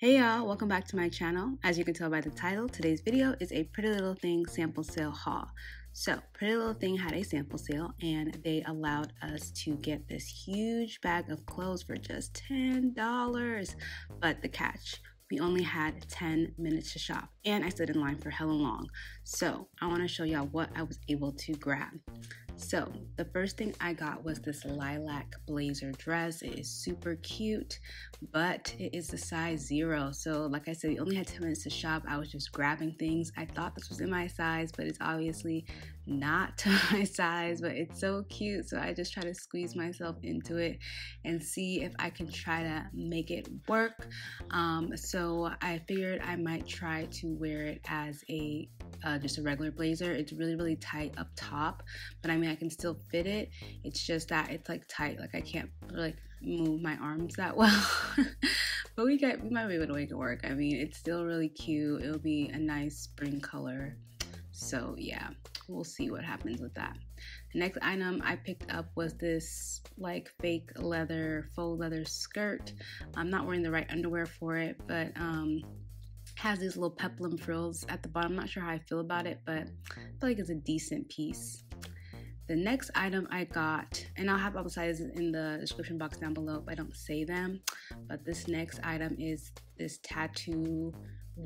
Hey y'all, welcome back to my channel. As you can tell by the title, today's video is a Pretty Little Thing sample sale haul. So, Pretty Little Thing had a sample sale and they allowed us to get this huge bag of clothes for just $10. But the catch, we only had 10 minutes to shop and I stood in line for hella long. So, I want to show y'all what I was able to grab. So, the first thing I got was this lilac blazer dress. It is super cute, but it is the size zero. So, like I said, we only had 10 minutes to shop. I was just grabbing things. I thought this was in my size, but it's obviously not to my size, but it's so cute. So, I just try to squeeze myself into it and see if I can try to make it work. Um, so, I figured I might try to wear it as a uh, just a regular blazer. It's really, really tight up top, but I mean, I can still fit it. It's just that it's like tight. Like I can't like move my arms that well. but we get we might be able to make it work. I mean, it's still really cute. It'll be a nice spring color. So yeah, we'll see what happens with that. The next item I picked up was this like fake leather, faux leather skirt. I'm not wearing the right underwear for it, but um, has these little peplum frills at the bottom. I'm not sure how I feel about it, but I feel like it's a decent piece. The next item I got, and I'll have all the sizes in the description box down below if I don't say them, but this next item is this tattoo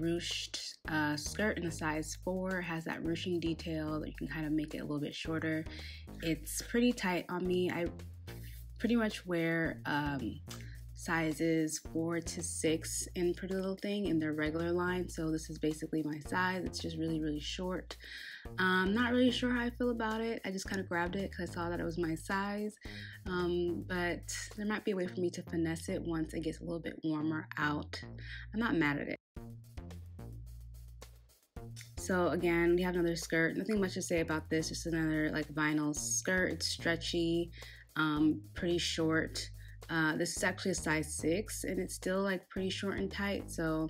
ruched uh, skirt in a size 4. It has that ruching detail that you can kind of make it a little bit shorter. It's pretty tight on me. I pretty much wear um, sizes four to six in Pretty Little Thing in their regular line. So this is basically my size. It's just really, really short. I'm um, not really sure how I feel about it. I just kind of grabbed it because I saw that it was my size. Um, but there might be a way for me to finesse it once it gets a little bit warmer out. I'm not mad at it. So again, we have another skirt. Nothing much to say about this. Just another like vinyl skirt. It's stretchy, um, pretty short. Uh, this is actually a size 6 and it's still like pretty short and tight so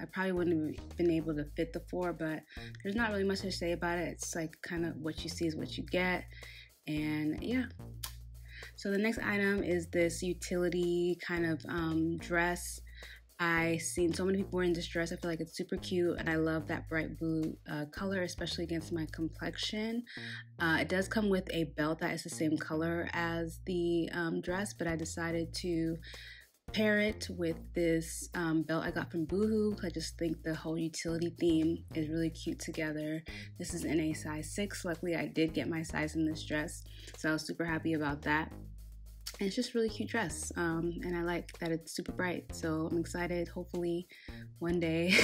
I probably wouldn't have been able to fit the 4 but there's not really much to say about it it's like kind of what you see is what you get and yeah so the next item is this utility kind of um, dress I've seen so many people wearing this dress. I feel like it's super cute, and I love that bright blue uh, color, especially against my complexion. Uh, it does come with a belt that is the same color as the um, dress, but I decided to pair it with this um, belt I got from Boohoo. I just think the whole utility theme is really cute together. This is in a size 6. Luckily, I did get my size in this dress, so I was super happy about that. And it's just really cute dress um, and i like that it's super bright. So i'm excited hopefully one day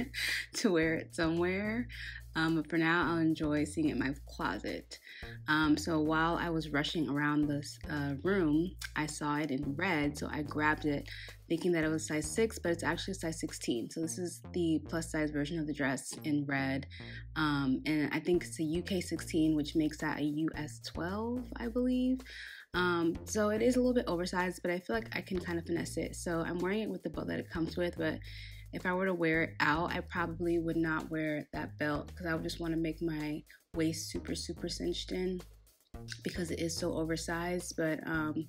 to wear it somewhere. Um, but for now i'll enjoy seeing it in my closet. Um, so while i was rushing around this uh, room i saw it in red. So i grabbed it thinking that it was size 6 but it's actually size 16 so this is the plus size version of the dress in red. Um, and i think it's a uk 16 which makes that a us 12 i believe um, so it is a little bit oversized, but I feel like I can kind of finesse it. So I'm wearing it with the belt that it comes with, but if I were to wear it out, I probably would not wear that belt because I would just want to make my waist super, super cinched in because it is so oversized. But um,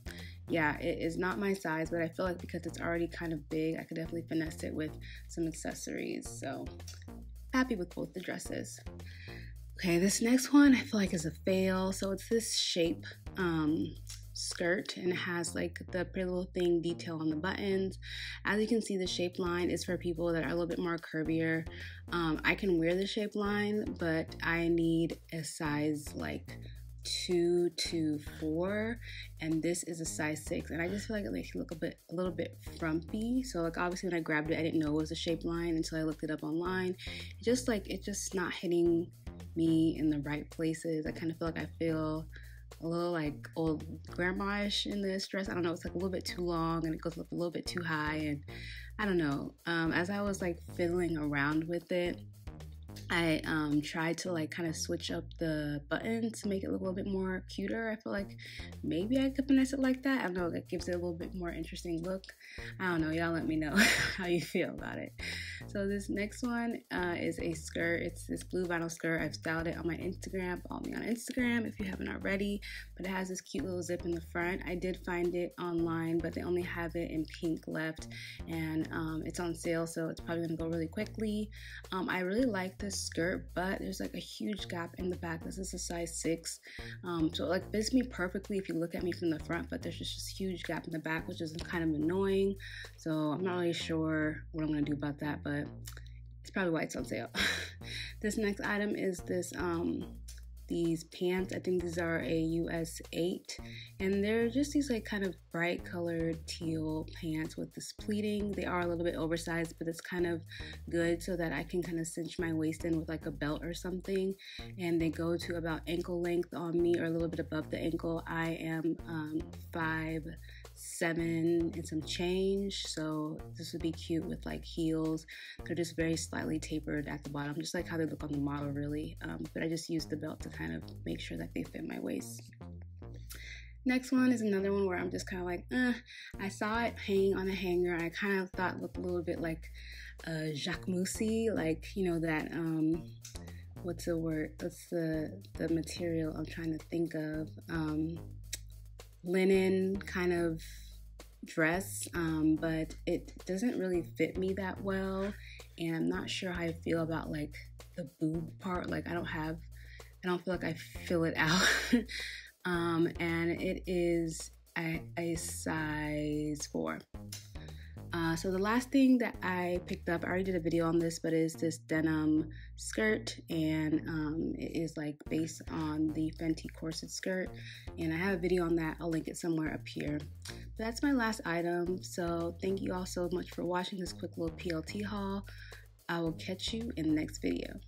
yeah, it is not my size, but I feel like because it's already kind of big, I could definitely finesse it with some accessories. So happy with both the dresses. Okay, this next one I feel like is a fail. So it's this shape um, skirt and it has like the pretty little thing detail on the buttons. As you can see, the shape line is for people that are a little bit more curvier. Um, I can wear the shape line, but I need a size like two to four and this is a size six and i just feel like it makes you look a bit a little bit frumpy so like obviously when i grabbed it i didn't know it was a shape line until i looked it up online it just like it's just not hitting me in the right places. I kind of feel like I feel a little like old grandma-ish in this dress. I don't know, it's like a little bit too long and it goes up a little bit too high and I don't know. Um, as I was like fiddling around with it, I um, tried to like kind of switch up the button to make it look a little bit more cuter. I feel like maybe I could finesse it like that. I don't know, that gives it a little bit more interesting look. I don't know, y'all let me know how you feel about it. so this next one uh, is a skirt. It's this blue vinyl skirt. I've styled it on my Instagram. Follow me on Instagram if you haven't already. But it has this cute little zip in the front. I did find it online, but they only have it in pink left, and um, it's on sale, so it's probably gonna go really quickly. Um, I really like this skirt, but there's like a huge gap in the back. This is a size six, um, so it like fits me perfectly if you look at me from the front, but there's just this huge gap in the back, which is kind of annoying. So I'm not really sure what I'm gonna do about that, but it's probably why it's on sale. this next item is this um these pants. I think these are a US 8 and they're just these like kind of bright colored teal pants with this pleating. They are a little bit oversized, but it's kind of good so that I can kind of cinch my waist in with like a belt or something. And they go to about ankle length on me or a little bit above the ankle. I am um, five seven and some change. So this would be cute with like heels. They're just very slightly tapered at the bottom, just like how they look on the model really. Um, but I just used the belt to kind of make sure that they fit my waist. Next one is another one where I'm just kind of like, eh. I saw it hanging on a hanger. I kind of thought looked a little bit like uh, Jacquemusi, like you know that um, what's the word? What's the the material I'm trying to think of? Um, linen kind of dress, um, but it doesn't really fit me that well. And I'm not sure how I feel about like the boob part. Like, I don't have, I don't feel like I fill it out. um, and it is a, a size four. Uh, so the last thing that I picked up, I already did a video on this, but is this denim skirt, and um, it is like based on the Fenty corset skirt, and I have a video on that. I'll link it somewhere up here. But that's my last item. So thank you all so much for watching this quick little PLT haul. I will catch you in the next video.